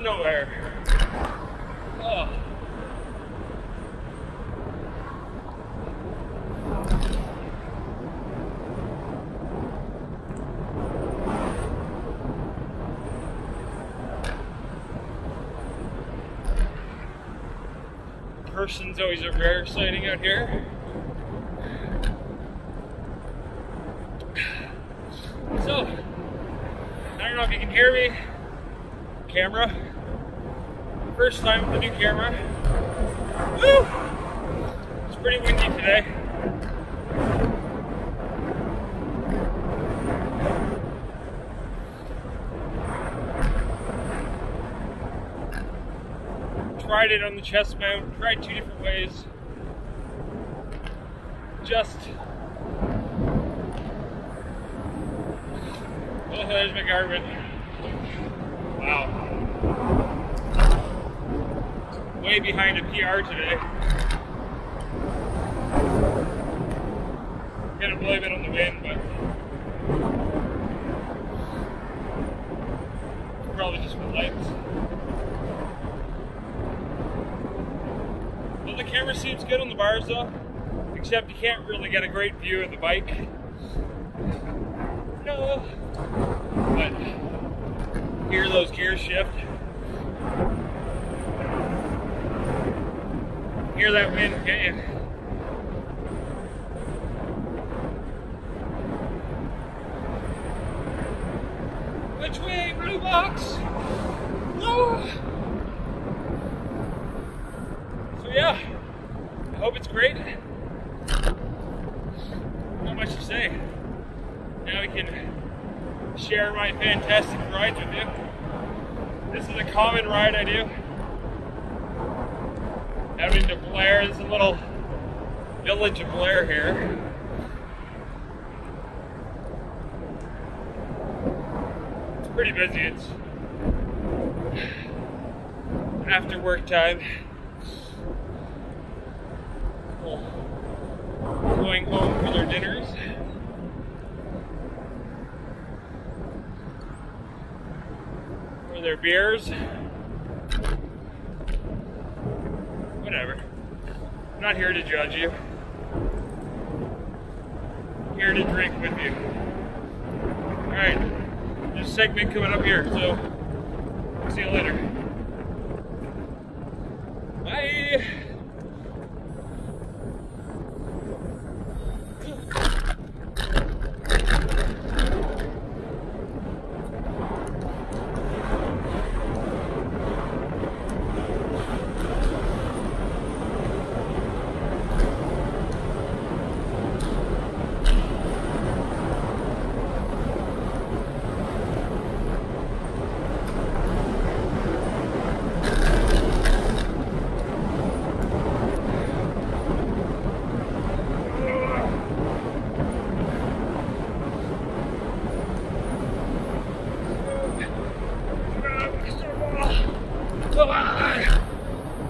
middle of nowhere. Oh. Person's always a rare sighting out here. So, I don't know if you can hear me. Camera. First time with the new camera. Woo! It's pretty windy today. Tried it on the chest mount, tried two different ways. Just Oh, there's McGarvin. Wow. Way behind a PR today. Gonna blame it on the wind, but probably just with lights. Well, the camera seems good on the bars though, except you can't really get a great view of the bike. No. But hear those gears shift. Hear that wind, can box? So yeah, I hope it's great. Not much to say. Now we can share my fantastic rides with you. This is a common ride I do. Out into Blair, this is a little village of Blair here. It's pretty busy. It's after work time. Going home for their dinners. Or their beers. Whatever. I'm not here to judge you. I'm here to drink with you. Alright. Segment coming up here, so see you later. Bye.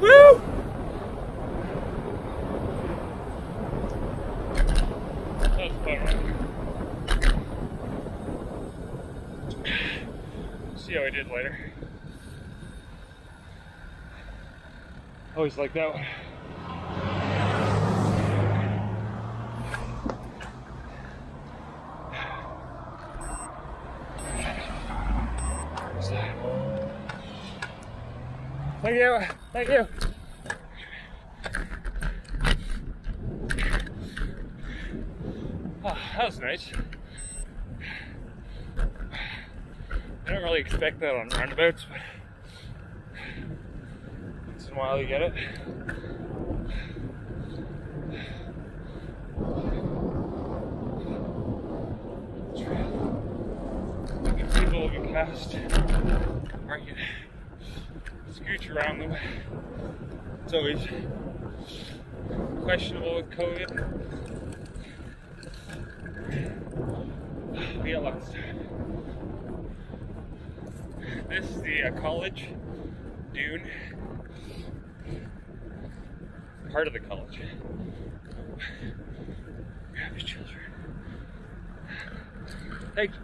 Woo! See how I did later. Always like that one. Thank you. Thank you. Oh, that was nice. I don't really expect that on roundabouts, but in a while you get it. People looking past, or you scooch around them. It's always questionable with COVID. We got lots. This is the uh, college dune part of the college. Grab his children. Thank you.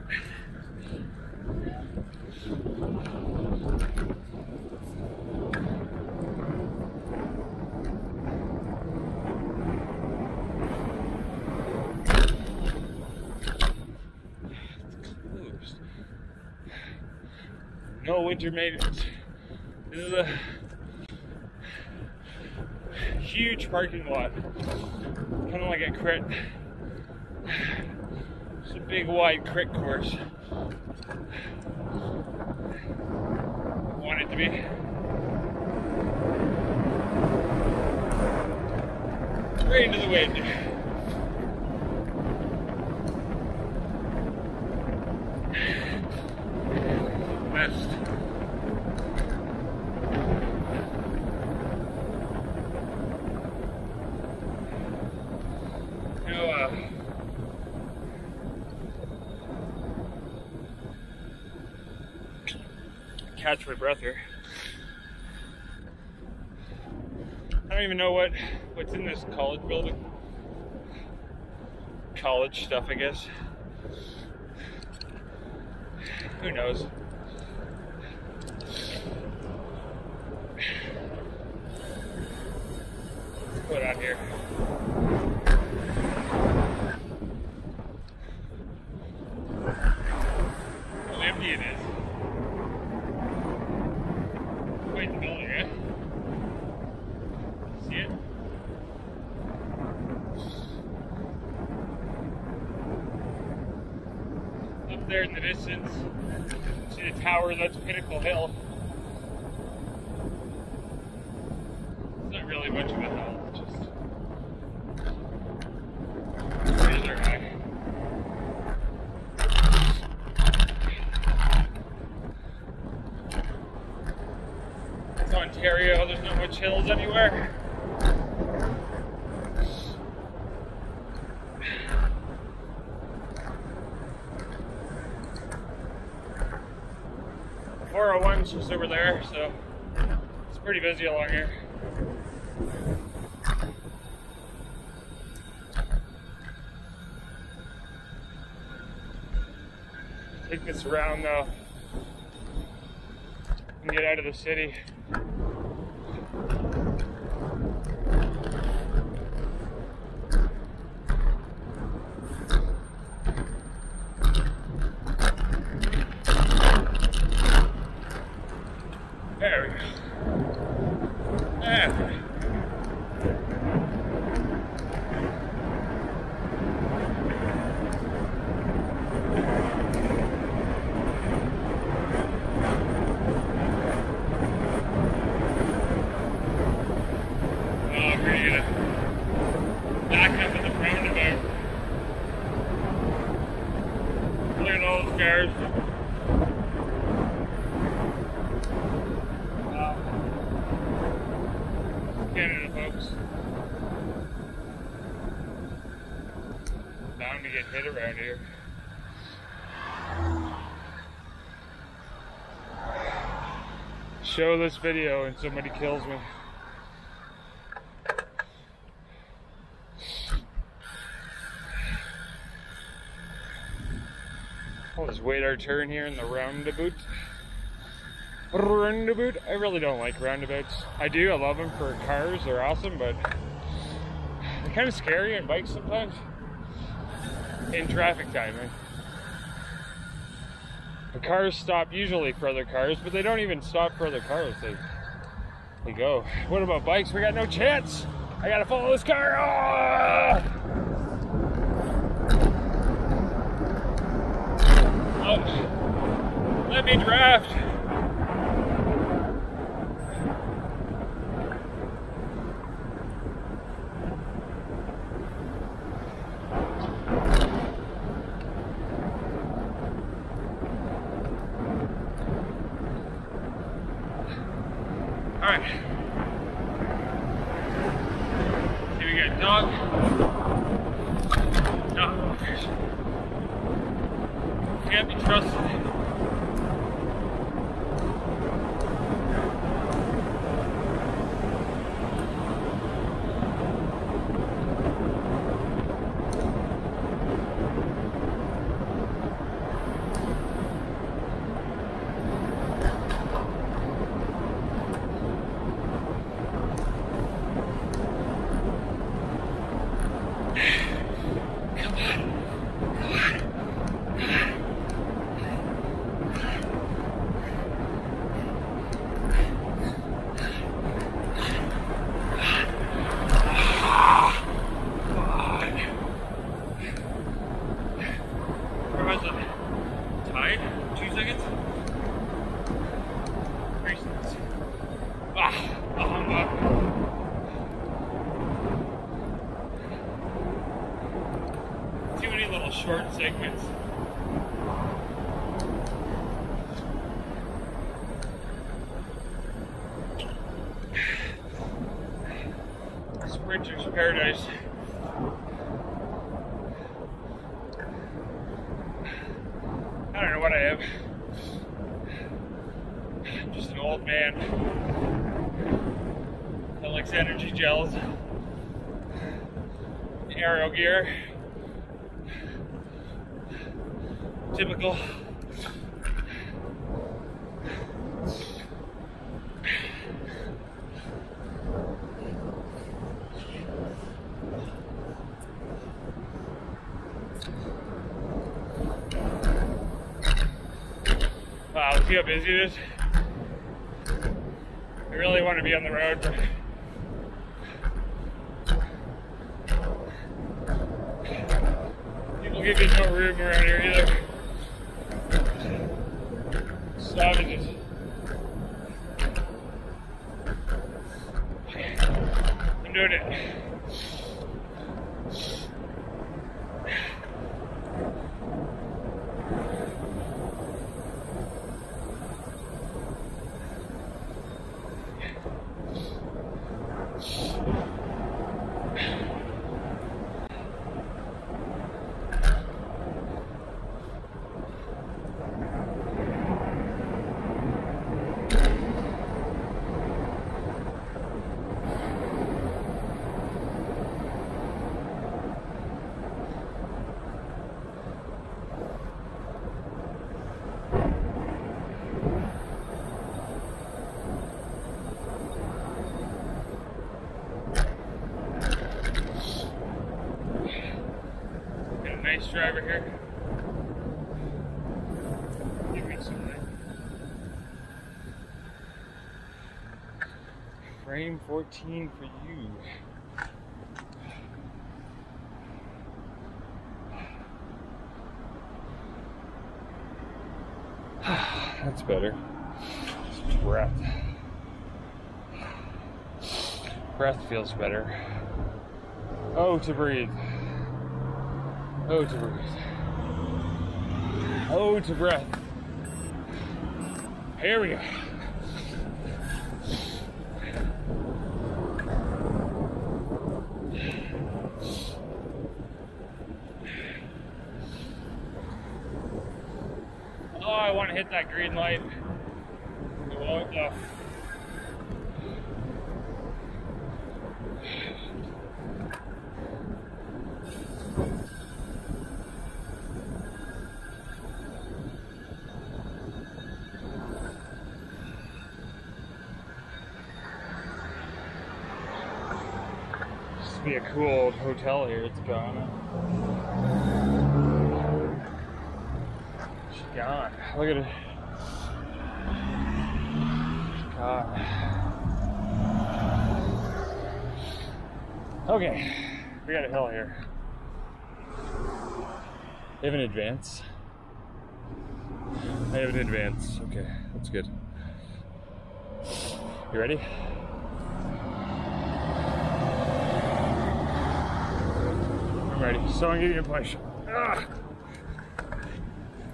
No winter maintenance. This is a huge parking lot. Kind of like a crit. It's a big wide crit course. I want it to be. Right into the wind. West. You know, uh, catch my breath here. I don't even know what what's in this college building. College stuff, I guess. Who knows? What out here? How empty it is. Quite the building, eh? See it? Up there in the distance, that's Pinnacle Hill. It's not really much of a hill, just. There's our guy. It's Ontario, there's not much hills anywhere. The 401's just over there, so it's pretty busy along here. Take this around though and get out of the city. There we go. There. Oh, we're gonna back up at the roundabout. Look at all those cars. Wow. Canada, folks. Bound to get hit around here. Show this video and somebody kills me. I'll just wait our turn here in the roundabout. Roundabout. I really don't like roundabouts. I do. I love them for cars. They're awesome, but they're kind of scary on bikes sometimes. In traffic time, eh? The cars stop usually for other cars, but they don't even stop for other cars. They they go. What about bikes? We got no chance. I gotta follow this car. Ah! Oh, let me draft. Wow, see how busy it is? I really want to be on the road, but people give you no room around here either. Savages. I'm doing it. Got a nice driver here. Give me something. 14 for you. That's better. Breath. Breath feels better. Oh, to breathe. Oh, to breathe. Oh, to breath. Here we go. Oh, I want to hit that green light. It won't though. Be a cool old hotel here. It's gone. It's gone. Look at it. It's. Okay, we got a hill here. They have an advance. I have an advance. Okay, that's good. You ready? I'm ready. Someone give me a push. Ah.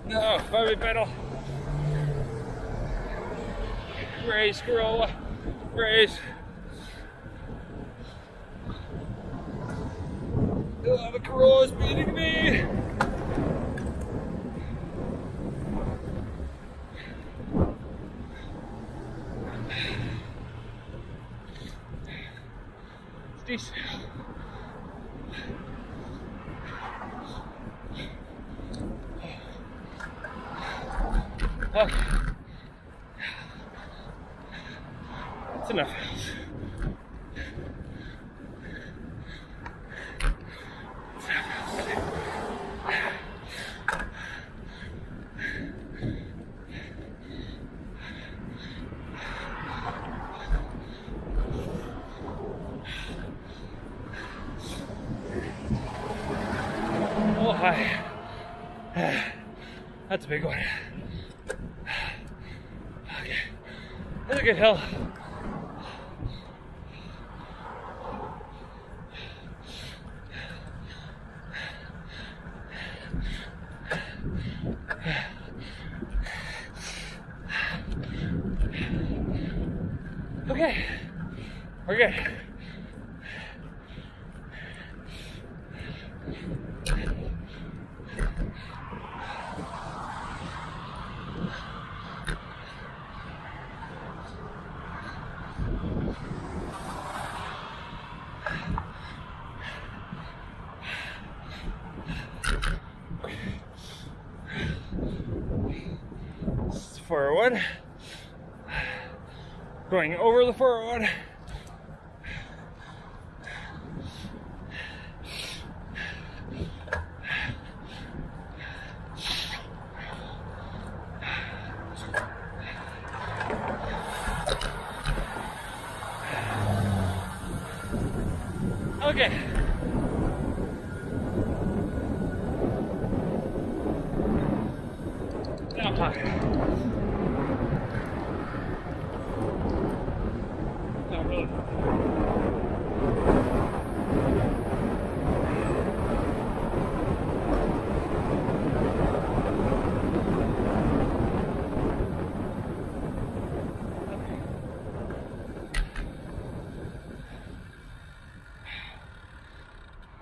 No, five pedal. Race, Corolla. Race. Oh, the Corolla's beating me. It's decent. Okay. That's enough. Oh, hi. That's a big one. Okay. That's a good hill. Okay, we're good. Forward. Over the. Okay. Now time. Not really.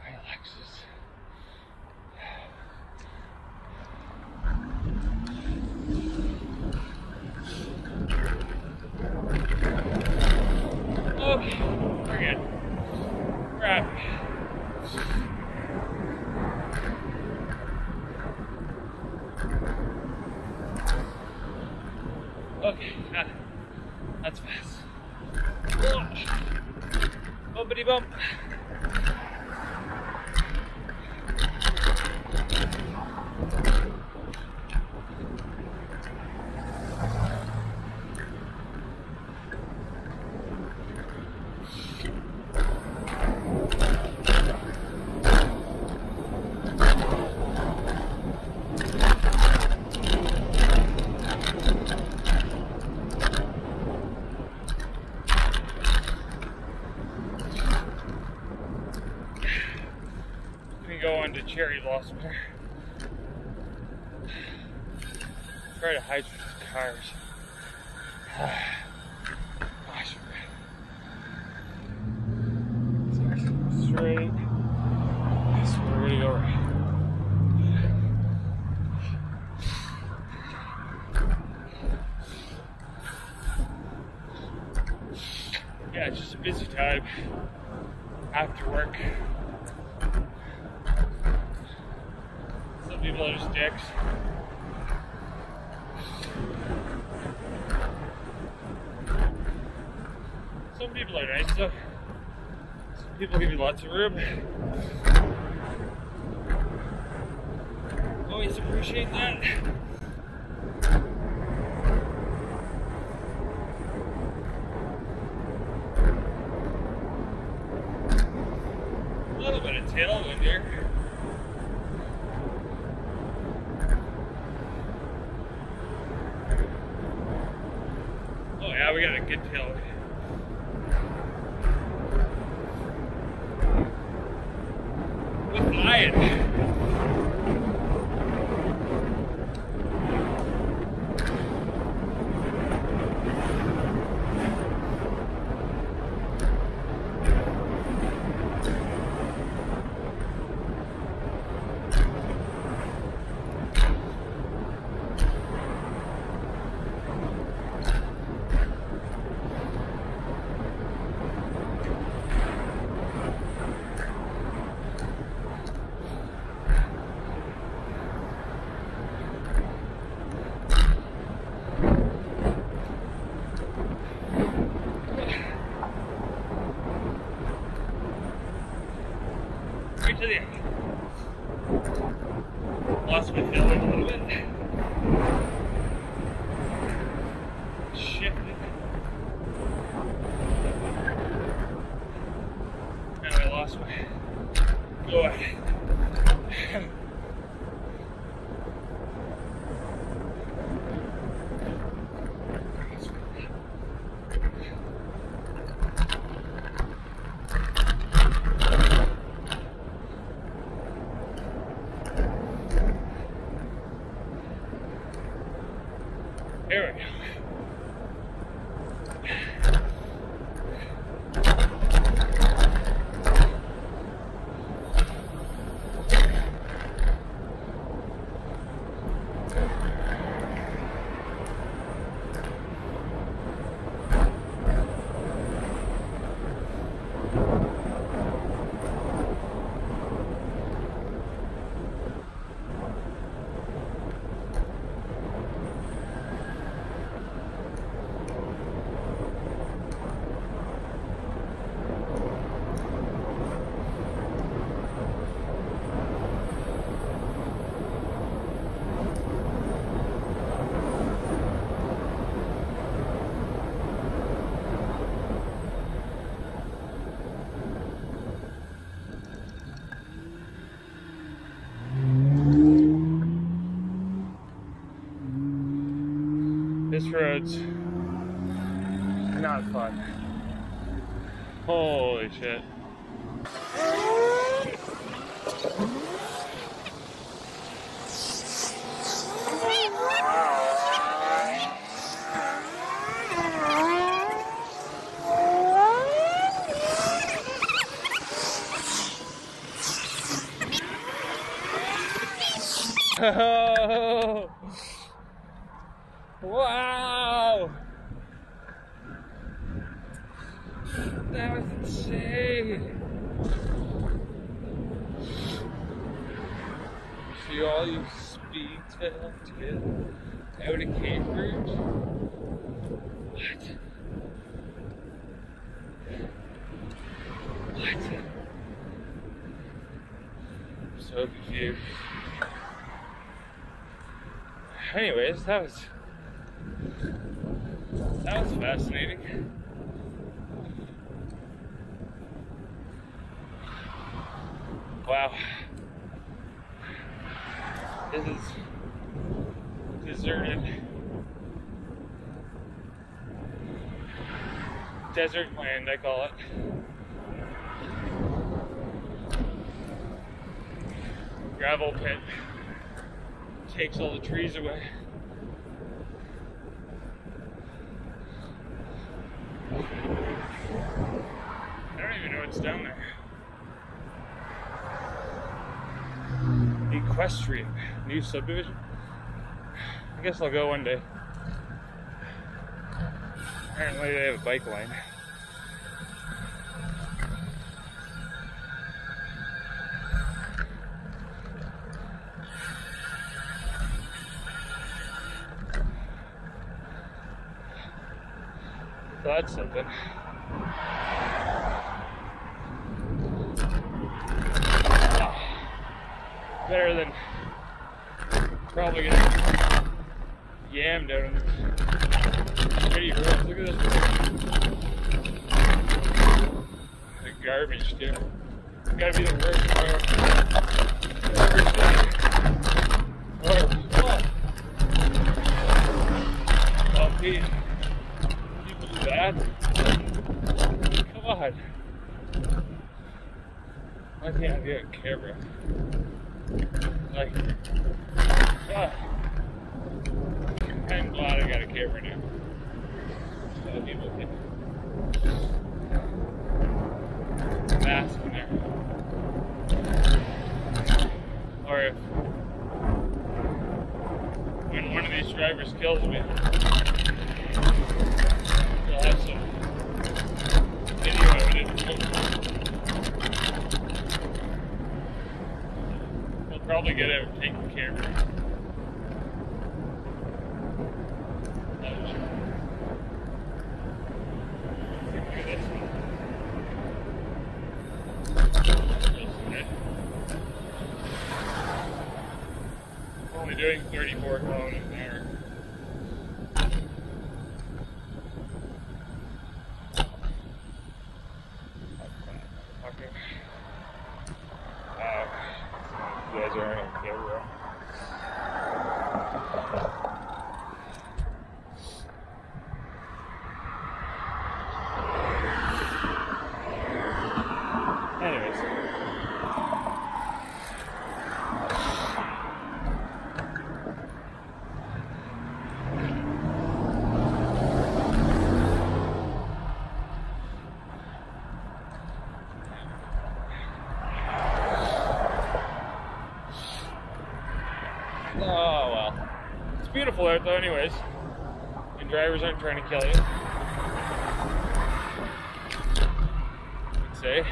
Hi, Alexis. Okay, we're good. We're happy. Okay, ah, that's fast. Oh, bumpity bump. We go on to Cherry Blossom here. Try to hide from these cars. Gosh, straight. Yeah, it's just a busy time after work. People are just dicks. Some people are nice though. Some people give you lots of room. Always appreciate that. A little bit of tailwind here. Oh yeah, we got a good tail. We're flying. Right to the end. Lost my tailwind a little bit. Shifted. And I lost my go ahead. Here we go. Roads. Not fun. Holy shit. Oh, wow! That was insane. See all you speed tails get out of Cambridge? What? What? So confused anyways, that was that was fascinating. Wow. This is deserted desert land, I call it. Gravel pit takes all the trees away. I don't even know what's down there. Equestrian, new subdivision. I guess I'll go one day. Apparently they have a bike lane. that's something. Better than probably getting yammed out on the city roads. Look at this. The garbage, too. Gotta be the worst seen. Oh. Oh, Pete that? Come on. I can't get a camera. Like, ah. I'm glad I got a camera now. So people can bask in there. Or if when one of these drivers kills me, probably get it taken care of. Only doing 34 beautiful out though anyways. And drivers aren't trying to kill you. I'd say.